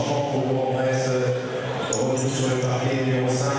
changement pour reste euh, sur le parquet numéro 5,